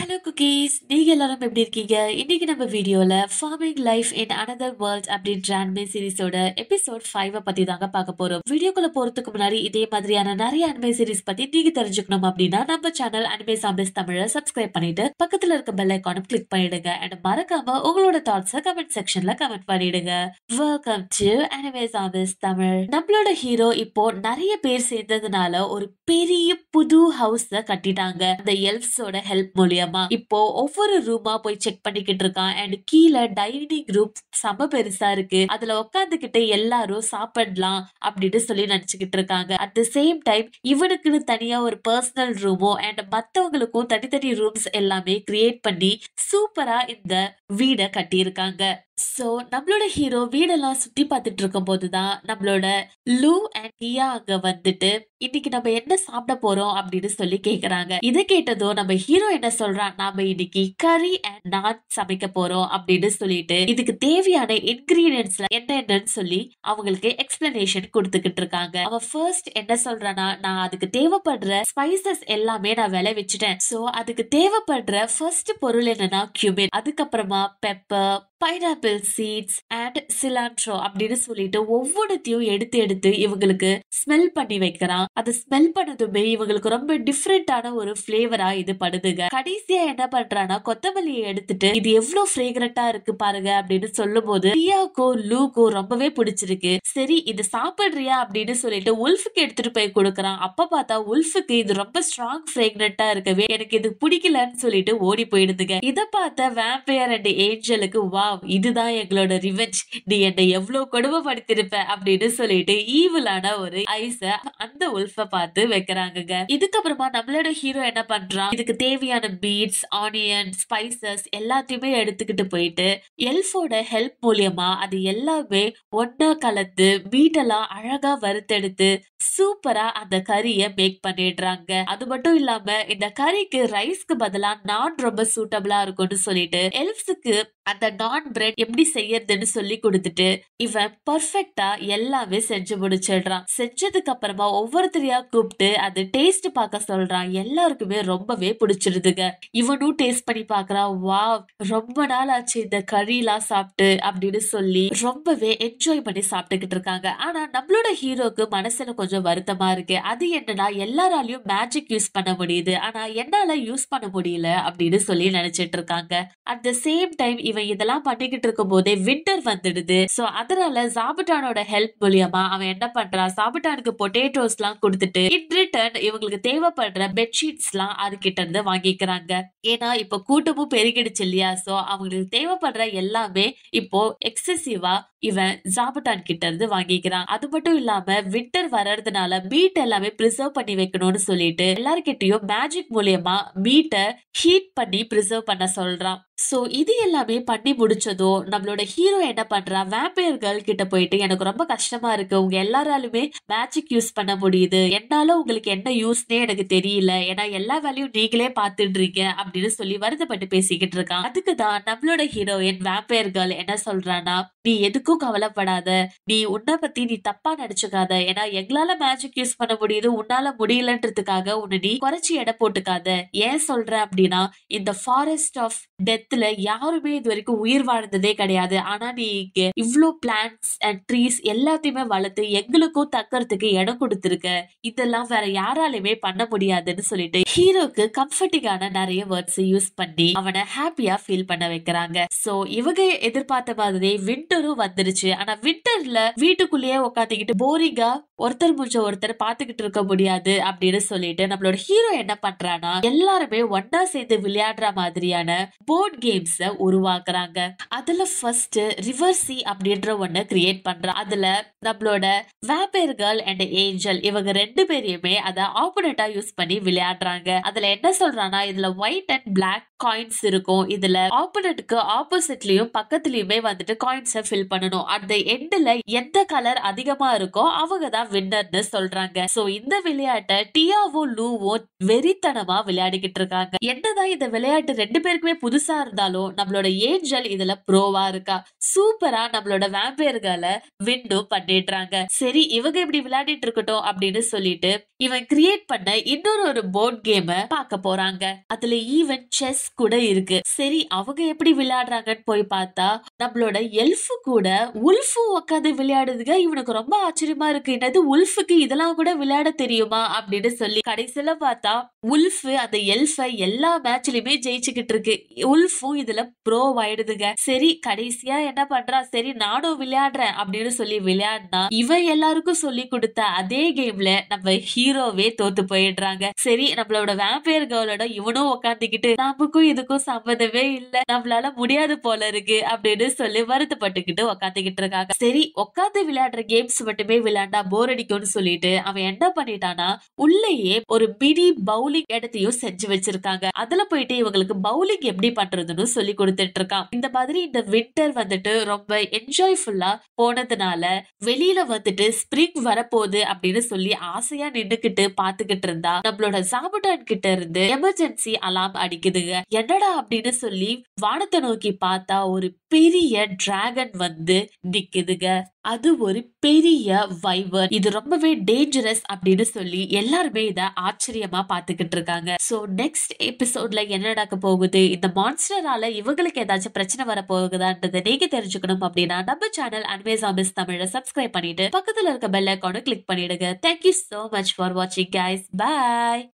Hello cookies நீங்கள் எல்லாரும் எப்படி இருக்கீங்க? இன்னைக்கு நம்ம வீடியோவில் farming life in another world அப்படின்ற அனிமே சீரிஸோட எபிசோட் ஃபைவை பற்றி தாங்க பார்க்க போகிறோம் வீடியோக்குள்ள போகிறதுக்கு முன்னாடி இதே மாதிரியான நிறைய அனிமே சீரிஸ் பற்றி நீங்கள் தெரிஞ்சுக்கணும் அப்படின்னா நம்ம சேனல் அனிமே சாம்பிஸ் தமிழை சப்ஸ்கிரைப் பண்ணிட்டு பக்கத்தில் இருக்க பெல் ஐக்கானும் கிளிக் பண்ணிடுங்க. அண்ட் மறக்காம உங்களோட தாட்ஸை கமெண்ட் செக்ஷன்ல கமெண்ட் பண்ணிடுங்க. Welcome to anime zombies Tamil. நம்மளோட ஹீரோ இப்போ நிறைய பேர் சேர்ந்ததுனால ஒரு பெரிய புது ஹவுஸை கட்டிட்டாங்க. அந்த எல்ஃப்ஸோட ஹெல்ப் மூலியம் இப்போ ஒவ்வொரு ரூமா போய் செக் பண்ணிக்கிட்டு இருக்கான். அண்ட் கீழே டைனிங் ரூம் செம பெருசா இருக்கு. அதுல உட்காந்துக்கிட்டு எல்லாரும் சாப்பிடலாம் அப்படின்னு சொல்லி நினைச்சுக்கிட்டு இருக்காங்க. அட் த சேம் டைம் இவனுக்குன்னு தனியா ஒரு பர்சனல் ரூமோ அண்ட் மத்தவங்களுக்கும் தனித்தனி ரூம்ஸ் எல்லாமே கிரியேட் பண்ணி சூப்பரா இந்த வீடை கட்டியிருக்காங்க. சோ நம்மளோட ஹீரோ வீடெல்லாம் சுத்தி பார்த்துட்டு இருக்கும் போதுதான் நம்மளோட லூ அண்ட் டியா அங்க வந்துட்டு இன்னைக்கு நம்ம என்ன சாப்பிட போறோம் அப்படின்னு சொல்லி கேக்குறாங்க. இதை கேட்டதும் நம்ம ஹீரோ என்ன சொல்றான்? நாம இன்னைக்கு கறி அண்ட் நான் சமைக்க போறோம் அப்படின்னு சொல்லிட்டு இதுக்கு தேவையான இன்கிரீடியன்ஸ்ல என்ன என்னன்னு சொல்லி அவங்களுக்கு எக்ஸ்பிளனேஷன் கொடுத்துக்கிட்டு இருக்காங்க. அவன் ஃபர்ஸ்ட் என்ன சொல்றானா நான் அதுக்கு தேவைப்படுற ஸ்பைசஸ் எல்லாமே நான் விளை வச்சுட்டேன். சோ அதுக்கு தேவைப்படுற ஃபர்ஸ்ட் பொருள் என்னன்னா கியூமின் அதுக்கப்புறமா pepper pineapple seeds and cilantro அப்படின்னு சொல்லிட்டு ஒவ்வொன்றத்தையும் எடுத்து எடுத்து இவங்களுக்கு ஸ்மெல் பண்ணி வைக்கிறான். அதை ஸ்மெல் பண்ணதுமே இவங்களுக்கு ரொம்ப டிஃப்ரெண்டான ஒரு ஃபிளேவரா இது படுதுங்க. கடைசியா என்ன பண்றானா கொத்தமல்லியை எடுத்துட்டு இது எவ்வளவு ஃப்ரேக்ரண்டா இருக்கு பாருங்க அப்படின்னு சொல்லும் போது பிரியாக்கோ லூக்கோ ரொம்பவே பிடிச்சிருக்கு. சரி இது சாப்பிடுறியா? அப்படின்னு சொல்லிட்டு உல்ஃபுக்கு எடுத்துட்டு போய் கொடுக்குறான். அப்ப பார்த்தா உல்ஃபுக்கு இது ரொம்ப ஸ்ட்ராங் ஃப்ரேக்ரண்டா இருக்கவே எனக்கு இது பிடிக்கலன்னு சொல்லிட்டு ஓடி போயிடுதுங்க. இதை பார்த்த வேம்பையர் அண்ட் ஏஞ்சலுக்கு வா இதுதான் எங்களோட ரிவெஞ்ச். நீ என்னை எவ்வளவு கொடுமைப்படுத்திருப்ப அப்படின்னு சொல்லிட்டு ஈவிலான ஒரு ஐஸ அந்த உல்ஃப பார்த்து வைக்கிறாங்கங்க. இதுக்கப்புறமா நம்மளோட ஹீரோ என்ன பண்றான்? இதுக்கு தேவையான பீட்ஸ் ஆனியன் ஸ்பைசஸ் எல்லாத்தையுமே எடுத்துக்கிட்டு போயிட்டு எல்ஃபோட ஹெல்ப் மூலியமா அது எல்லாமே ஒன்னா கலந்து மீட்டெல்லாம் அழகா வறுத்தெடுத்து சூப்பரா அந்த கறியை மேக் பண்ணிடுறாங்க. அது மட்டும் இல்லாம இந்த கறிக்கு ரைஸ்க்கு பதிலா நான் ரொம்ப சூட்டபிளா இருக்கும்னு சொல்லிட்டு எல்ஃப்ஸுக்கு அந்த நான் பிரெட் எப்படி செய்யறதுன்னு சொல்லி கொடுத்துட்டு இவன் பர்ஃபெக்டா எல்லாமே செஞ்சு முடிச்சிடுறான். செஞ்சதுக்கு அப்புறமா ஒவ்வொருத்தரையா கூப்பிட்டு அது டேஸ்ட் பார்க்க சொல்றான். எல்லாருக்குமே ரொம்பவே பிடிச்சிருதுங்க. இவனும் டேஸ்ட் பண்ணி பாக்குறான் வா ரொம்ப நாள் ஆச்சு இந்த கறிலாம் சாப்பிட்டு அப்படின்னு சொல்லி ரொம்பவே என்ஜாய் பண்ணி சாப்பிட்டுக்கிட்டு இருக்காங்க. ஆனா நம்மளோட ஹீரோக்கு மனசுல கொஞ்சம் வருத்தமா இருக்கு. அது என்னன்னா எல்லாராலையும் மேஜிக் யூஸ் பண்ண முடியுது. ஆனா என்னால யூஸ் பண்ண முடியல அப்படின்னு சொல்லி நினைச்சிட்டு இருக்காங்க. அட் த சேம் டைம் இவன் இதெல்லாம் பண்ணிக்கிட்டு இருக்கும் போதே வின்டர் வந்துடுது. சோ அதனால சாபுட்டானோட ஹெல்ப் மூலியமா அவன் என்ன பண்றான் சாபுட்டானுக்கு பொட்டேட்டோஸ் எல்லாம் கொடுத்துட்டு இன் ரிட்டர்ன் இவங்களுக்கு தேவைப்படுற பெட்ஷீட்ஸ் எல்லாம் அதுகிட்ட இருந்து வாங்கிக்கிறாங்க. ஏன்னா இப்ப கூட்டமும் பெருகிடுச்சு இல்லையா? சோ அவங்களுக்கு தேவைப்படுற எல்லாமே இப்போ எக்ஸசிவா இவன் ஜாபட்டான் கிட்ட இருந்து வாங்கிக்கிறான். அது மட்டும் இல்லாம வின்டர் வர்றதுனால மீட் எல்லாமே ப்ரிசர்வ் பண்ணி வைக்கணும்னு சொல்லிட்டு எல்லார்கிட்டயும் மேஜிக் மூலியமா மீட்டை ஹீட் பண்ணி ப்ரிசர்வ் பண்ண சொல்றான். சோ இது எல்லாமே பண்ணி முடிச்சதும் நம்மளோட ஹீரோ என்ன பண்றா வேம்பையர் கேர்ள் கிட்ட போயிட்டு எனக்கு ரொம்ப கஷ்டமா இருக்கு. உங்க எல்லாராலுமே மேஜிக் யூஸ் பண்ண முடியுது. என்னால உங்களுக்கு என்ன யூஸ்னே எனக்கு தெரியல. ஏன்னா எல்லா வேலையும் நீங்களே பாத்துடுறீங்க அப்படின்னு சொல்லி வருத்தப்பட்டு பேசிக்கிட்டு இருக்கான். அதுக்கு தான் நம்மளோட ஹீரோயின் வேம்பையர் கேர்ள் என்ன சொல்றானா நீ எதுக்கு எதுக்கும் கவலைப்படாத. நீ உன்னை பத்தி நீ தப்பா நினைச்சுக்காத. ஏன்னா எங்களால மேஜிக் யூஸ் பண்ண முடியுது உன்னால முடியலன்றதுக்காக உன்னை நீ குறைச்சி எடை போட்டுக்காத. ஏன் சொல்ற அப்படின்னா இந்த ஃபாரஸ்ட் ஆஃப் டெத்ல யாருமே இது வரைக்கும் உயிர் வாழ்ந்ததே கிடையாது. ஆனா நீ இங்க இவ்ளோ பிளான்ஸ் அண்ட் ட்ரீஸ் எல்லாத்தையுமே வளர்த்து எங்களுக்கும் தக்கறதுக்கு இடம் கொடுத்துருக்க. இதெல்லாம் வேற யாராலையுமே பண்ண முடியாதுன்னு சொல்லிட்டு ஹீரோக்கு கம்ஃபர்டிங்கான நிறைய வேர்ட்ஸ் யூஸ் பண்ணி அவனை ஹாப்பியா ஃபீல் பண்ண வைக்கிறாங்க. சோ இவங்க எதிர்பார்த்த மாதிரி வின்டரும் வந்துருச்சு. ஆனா வின்டர்ல வீட்டுக்குள்ளேயே உட்காந்துக்கிட்டு போரிங்கா ஒருத்தர் முடிஞ்ச ஒருத்தர் பாத்துக்கிட்டு இருக்க முடியாது அப்படின்னு சொல்லிட்டு நம்மளோட ஹீரோ என்ன பண்றானா எல்லாருமே ஒன்னா சேர்ந்து விளையாடுற மாதிரியான போர்ட் கேம்ஸ் உருவாக்குறாங்க. அதுல ஃபர்ஸ்ட் ரிவர்சி அப்படின்ற ஒண்ணு கிரியேட் பண்றான் அதுல நம்மளோட வேப்பேர் கேர்ள் அண்ட் ஏஞ்சல் இவங்க ரெண்டு பேரையுமே அதை ஆப்போனண்டா யூஸ் பண்ணி விளையாடுறாங்க. அதுல என்ன சொல்றானா இதுல ஒயிட் அண்ட் பிளாக் காயின்ஸ் இருக்கும். இதுல ஆப்போனண்ட்க்கு ஆப்போசிட்லயும் பக்கத்துலயுமே வந்துட்டு காயின்ஸை ஃபில் பண்ணணும். பண்ணணும் அந்த எண்ட்ல எந்த கலர் அதிகமா இருக்கோ அவங்க தான் வின்னர்னு சொல்றாங்க. சோ இந்த விளையாட்டை டியாவும் லூவும் வெறித்தனமா விளையாடிக்கிட்டு இருக்காங்க. என்னதான் இந்த விளையாட்டு ரெண்டு பேருக்குமே புதுசா இருந்தாலும் நம்மளோட ஏஞ்சல் இதுல ப்ரோவா இருக்கா? சூப்பரா நம்மளோட வேம்பேர்களை வின்னும் பண்ணிடுறாங்க. சரி இவங்க இப்படி விளையாடிட்டு இருக்கட்டும் அப்படின்னு சொல்லிட்டு இவன் கிரியேட் பண்ண இன்னொரு ஒரு போர்ட் கேம பார்க்க போறாங்க. அதுல ஈவன் செஸ் கூட இருக்கு. சரி அவங்க எப்படி விளையாடுறாங்கன்னு போய் பார்த்தா நம்மளோட எல்ஃபு கூட உல்ஃபு உட்காந்து விளையாடுதுங்க. இவனுக்கு ரொம்ப ஆச்சரியமா இருக்கு. என்னது உல்ஃபுக்கு இதெல்லாம் கூட விளையாட தெரியுமா? அப்படின்னு சொல்லி கடைசியில பார்த்தா உல்ஃபு அந்த எல்ஃபை எல்லா மேட்ச்லயுமே ஜெயிச்சுக்கிட்டு இருக்கு. உல்ஃபும் இதுல ப்ரோ ஆயிடுதுங்க. சரி கடைசியா என்ன பண்றா? சரி நானும் விளையாடுறேன் அப்படின்னு சொல்லி விளையாடினா இவன் எல்லாருக்கும் சொல்லி கொடுத்த அதே கேம்ல நம்ம ஹீரோவே தோத்து போயிடுறாங்க. சரி நம்மளோட வேம்பையர் கேர்ளோட இவனும் உட்காந்துக்கிட்டு நமக்கும் இதுக்கும் சம்மந்தமே இல்ல. நம்மளால முடியாது போல இருக்கு அப்படின்னு சொல்லி வருத்தப்பட்டுக்கிட்டு உட்காந்து விளையாண்டுகிட்டு இருக்காங்க சரி உட்காந்து விளையாடுற கேம்ஸ் மட்டுமே விளையாண்டா போர் அடிக்கும்னு சொல்லிட்டு அவன் என்ன பண்ணிட்டானா உள்ளேயே ஒரு மினி பவுலிங் இடத்தையும் செஞ்சு வச்சிருக்காங்க. அதுல போயிட்டு இவங்களுக்கு பவுலிங் எப்படி பண்றதுன்னு சொல்லி கொடுத்துட்டு இருக்கான் இந்த மாதிரி இந்த வின்டர் வந்துட்டு ரொம்ப என்ஜாய்ஃபுல்லா போனதுனால வெளியில வந்துட்டு ஸ்ப்ரிங் வரப்போகுது அப்படின்னு சொல்லி ஆசையா நின்னுக்கிட்டு பாத்துக்கிட்டு இருந்தா நம்மளோட சாபுடான் கிட்ட இருந்து எமர்ஜென்சி அலாம் அடிக்குதுங்க. என்னடா அப்படின்னு சொல்லி வானத்தை நோக்கி பார்த்தா ஒரு பெரிய டிராகன் வந்து நிக்குதுங்க. அது ஒரு பெரிய வைவர் இது ரொம்பவே டேஞ்சரஸ் அப்படின்னு சொல்லி எல்லாருமே இத ஆச்சரியமா பாத்துக்கிட்டு இருக்காங்க. சோ நெக்ஸ்ட் எபிசோட்ல என்ன நடக்க போகுது? இந்த மான்ஸ்டரால இவங்களுக்கு ஏதாச்சும் பிரச்சனை வர போகுதான்றதை நீங்க தெரிஞ்சுக்கணும் அப்படின்னா நம்ம சேனல் அனிமேசாமிஸ் தமிழ சப்ஸ்கிரைப் பண்ணிட்டு பக்கத்துல இருக்க பெல் ஐக்கானை கிளிக் பண்ணிடுங்க. Thank you so much for வாட்சிங் கைஸ் பாய்